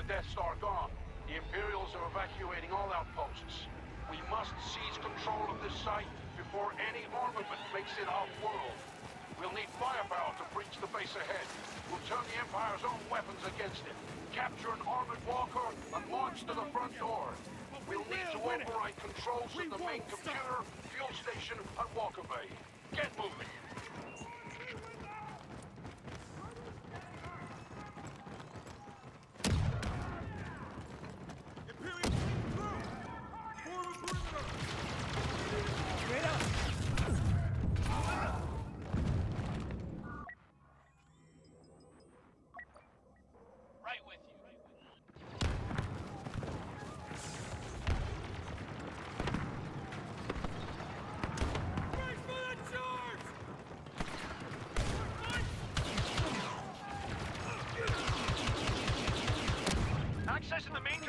the Death Star gone. The Imperials are evacuating all outposts. We must seize control of this site before any armament makes it off-world. We'll need firepower to breach the base ahead. We'll turn the Empire's own weapons against it. Capture an armored walker and launch to the front door. We'll need to override controls of the main computer, fuel station, and Walker Bay. Get moving.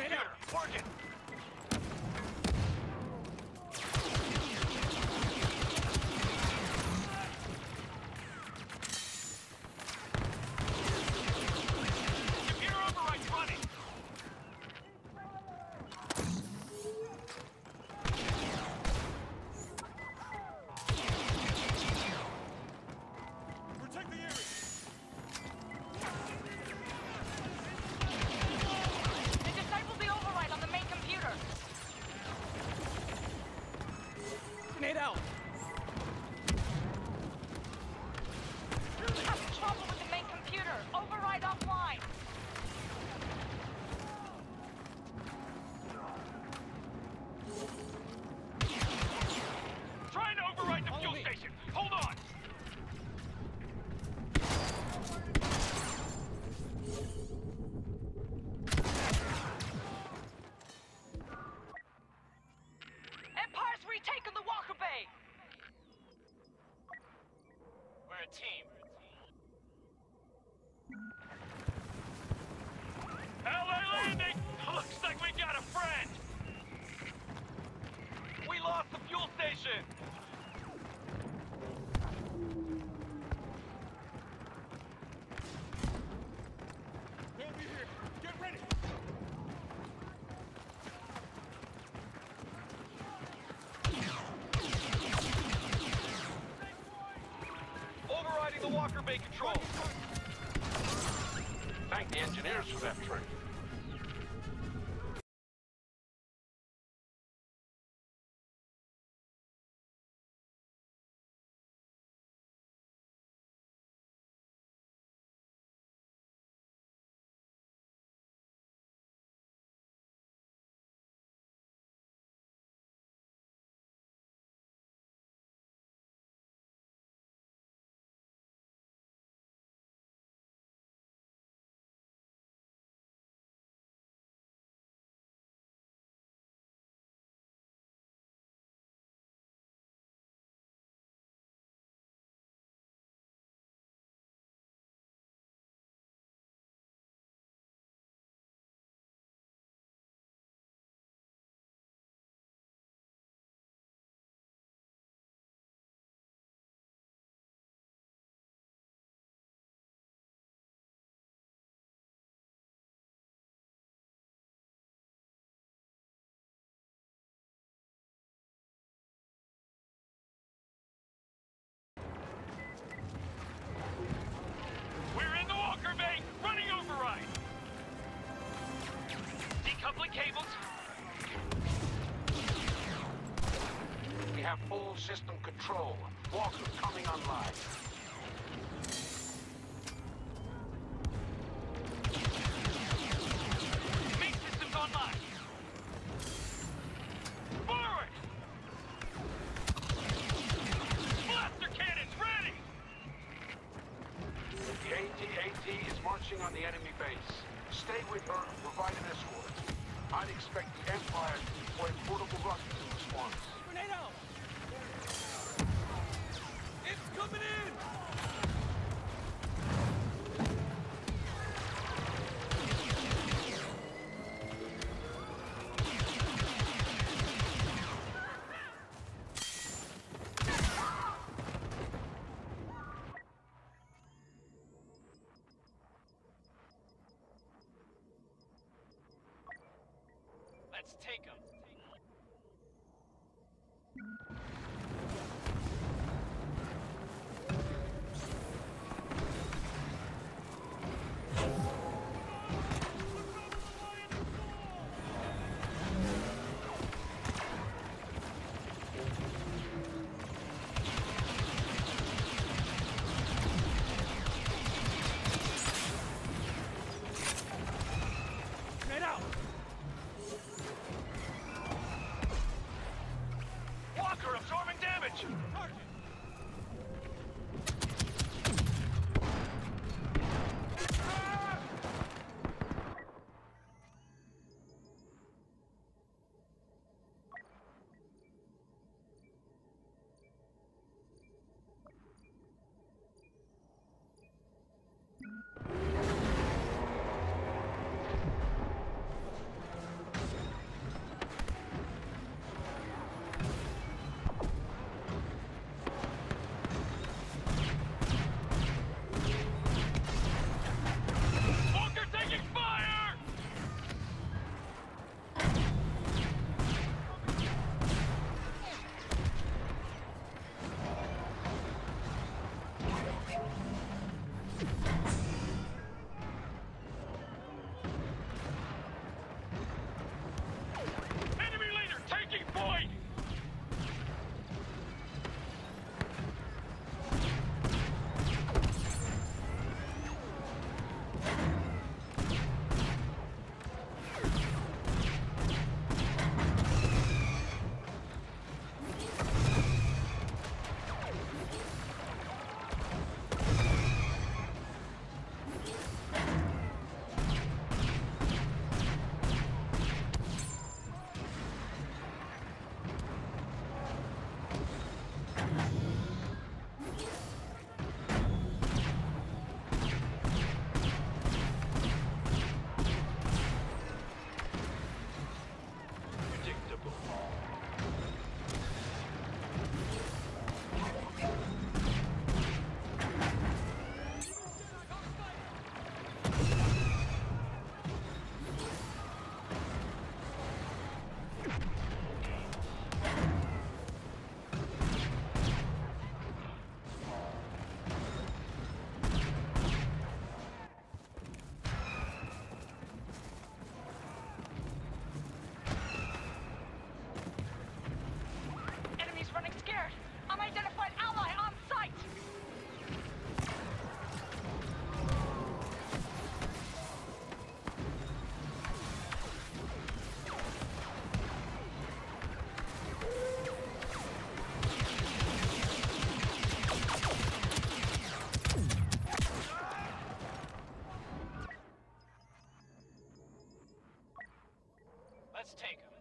Main computer. Out! Team. LA landing! Looks like we got a friend! We lost the fuel station! Control. Thank the engineers for that trick. System control. Walker coming online. Main systems online. Let's take them. Let's take them.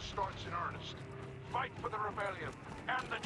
Starts in earnest. Fight for the rebellion and the